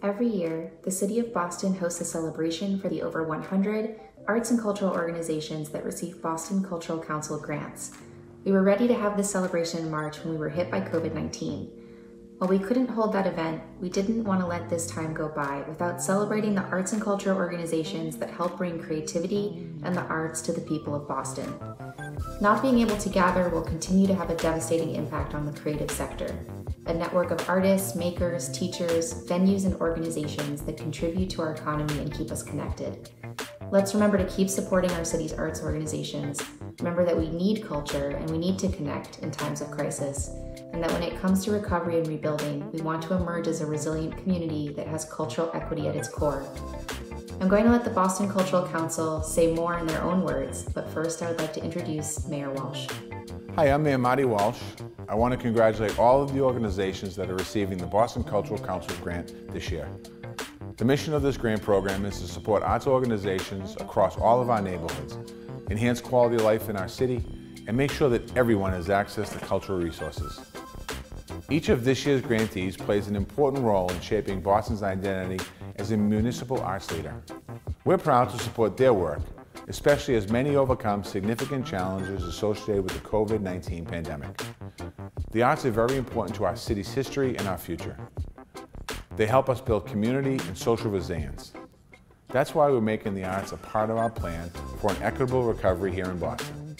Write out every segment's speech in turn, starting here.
Every year, the City of Boston hosts a celebration for the over 100 arts and cultural organizations that receive Boston Cultural Council grants. We were ready to have this celebration in March when we were hit by COVID 19. While we couldn't hold that event, we didn't want to let this time go by without celebrating the arts and cultural organizations that help bring creativity and the arts to the people of Boston. Not being able to gather will continue to have a devastating impact on the creative sector. A network of artists, makers, teachers, venues, and organizations that contribute to our economy and keep us connected. Let's remember to keep supporting our city's arts organizations. Remember that we need culture and we need to connect in times of crisis and that when it comes to recovery and rebuilding, we want to emerge as a resilient community that has cultural equity at its core. I'm going to let the Boston Cultural Council say more in their own words, but first I would like to introduce Mayor Walsh. Hi, I'm Mayor Marty Walsh. I want to congratulate all of the organizations that are receiving the Boston Cultural Council grant this year. The mission of this grant program is to support arts organizations across all of our neighborhoods, enhance quality of life in our city, and make sure that everyone has access to cultural resources. Each of this year's grantees plays an important role in shaping Boston's identity as a municipal arts leader. We're proud to support their work, especially as many overcome significant challenges associated with the COVID-19 pandemic. The arts are very important to our city's history and our future. They help us build community and social resilience. That's why we're making the arts a part of our plan for an equitable recovery here in Boston.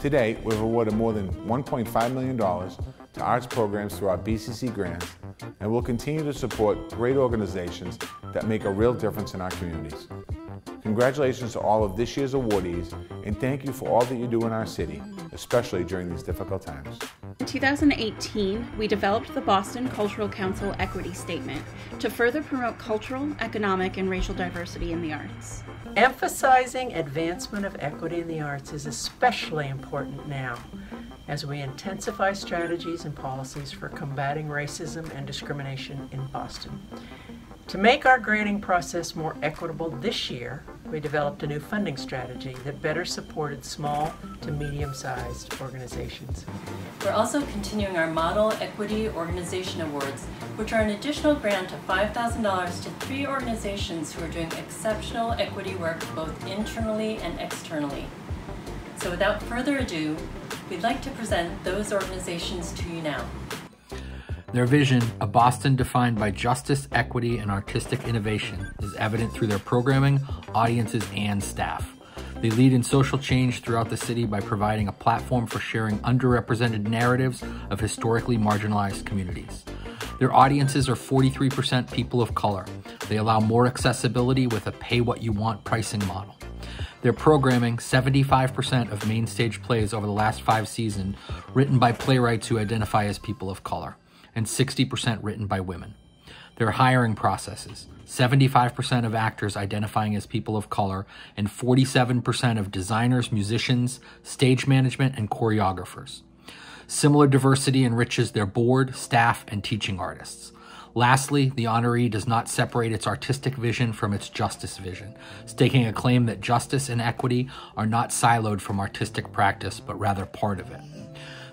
Today, we've awarded more than $1.5 million to arts programs through our BCC grants, and we'll continue to support great organizations that make a real difference in our communities. Congratulations to all of this year's awardees, and thank you for all that you do in our city, especially during these difficult times. In 2018, we developed the Boston Cultural Council Equity Statement to further promote cultural, economic, and racial diversity in the arts. Emphasizing advancement of equity in the arts is especially important now as we intensify strategies and policies for combating racism and discrimination in Boston. To make our grading process more equitable this year, we developed a new funding strategy that better supported small to medium-sized organizations. We're also continuing our Model Equity Organization Awards, which are an additional grant of $5,000 to three organizations who are doing exceptional equity work both internally and externally. So without further ado, we'd like to present those organizations to you now. Their vision, a Boston defined by justice, equity, and artistic innovation, is evident through their programming, audiences, and staff. They lead in social change throughout the city by providing a platform for sharing underrepresented narratives of historically marginalized communities. Their audiences are 43% people of color. They allow more accessibility with a pay what you want pricing model. Their programming, 75% of main stage plays over the last five seasons, written by playwrights who identify as people of color and 60% written by women. Their hiring processes 75% of actors identifying as people of color, and 47% of designers, musicians, stage management, and choreographers. Similar diversity enriches their board, staff, and teaching artists. Lastly, the honoree does not separate its artistic vision from its justice vision, staking a claim that justice and equity are not siloed from artistic practice, but rather part of it.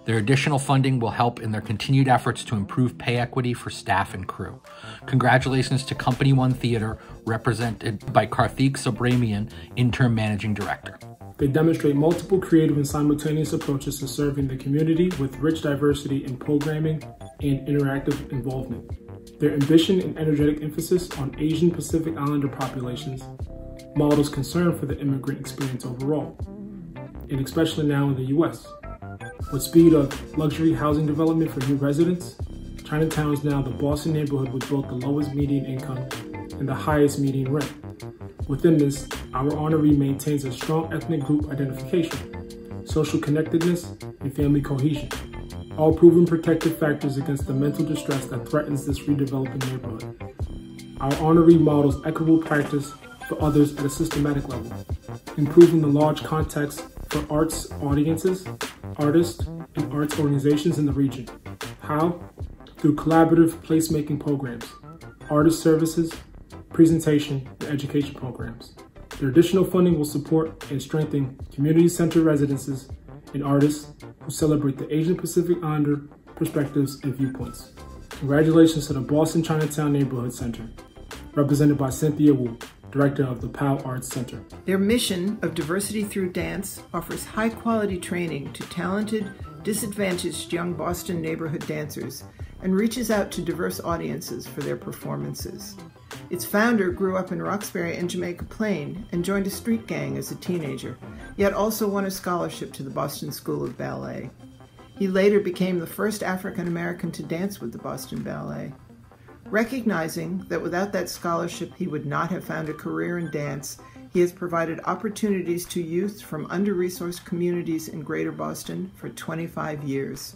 Their additional funding will help in their continued efforts to improve pay equity for staff and crew. Congratulations to Company One Theater, represented by Karthik Subramanian, Interim Managing Director. They demonstrate multiple creative and simultaneous approaches to serving the community with rich diversity in programming and interactive involvement. Their ambition and energetic emphasis on Asian Pacific Islander populations models concern for the immigrant experience overall, and especially now in the U.S. With speed of luxury housing development for new residents, Chinatown is now the Boston neighborhood with both the lowest median income and the highest median rent. Within this, our honoree maintains a strong ethnic group identification, social connectedness, and family cohesion, all proven protective factors against the mental distress that threatens this redeveloping neighborhood. Our honoree models equitable practice for others at a systematic level, improving the large context for arts audiences, artists, and arts organizations in the region. How? Through collaborative placemaking programs, artist services, presentation, and education programs. Their additional funding will support and strengthen community-centered residences and artists who celebrate the Asian Pacific Islander perspectives and viewpoints. Congratulations to the Boston Chinatown Neighborhood Center represented by Cynthia Wu, Director of the Pao Arts Center. Their mission of diversity through dance offers high quality training to talented, disadvantaged young Boston neighborhood dancers and reaches out to diverse audiences for their performances. Its founder grew up in Roxbury and Jamaica Plain and joined a street gang as a teenager, yet also won a scholarship to the Boston School of Ballet. He later became the first African American to dance with the Boston Ballet. Recognizing that without that scholarship he would not have found a career in dance, he has provided opportunities to youth from under resourced communities in Greater Boston for 25 years.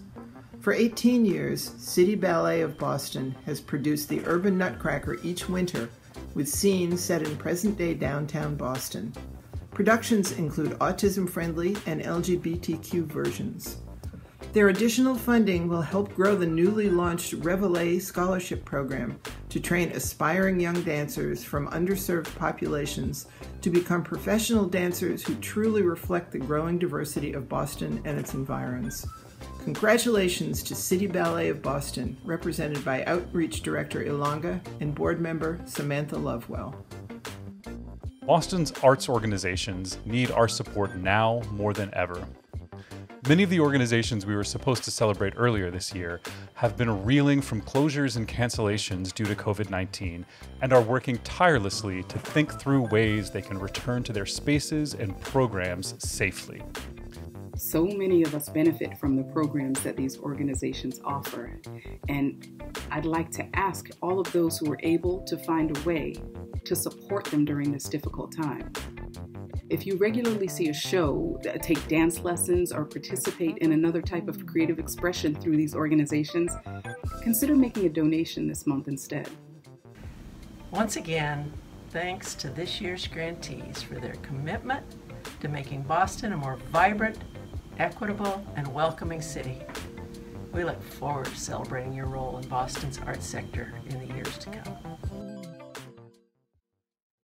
For 18 years, City Ballet of Boston has produced the Urban Nutcracker each winter with scenes set in present day downtown Boston. Productions include autism friendly and LGBTQ versions. Their additional funding will help grow the newly launched Reveille Scholarship Program to train aspiring young dancers from underserved populations to become professional dancers who truly reflect the growing diversity of Boston and its environs. Congratulations to City Ballet of Boston, represented by Outreach Director Ilonga and Board Member Samantha Lovewell. Boston's arts organizations need our support now more than ever. Many of the organizations we were supposed to celebrate earlier this year have been reeling from closures and cancellations due to COVID 19 and are working tirelessly to think through ways they can return to their spaces and programs safely. So many of us benefit from the programs that these organizations offer. And I'd like to ask all of those who are able to find a way to support them during this difficult time. If you regularly see a show, uh, take dance lessons, or participate in another type of creative expression through these organizations, consider making a donation this month instead. Once again, thanks to this year's grantees for their commitment to making Boston a more vibrant, equitable, and welcoming city. We look forward to celebrating your role in Boston's arts sector in the years to come.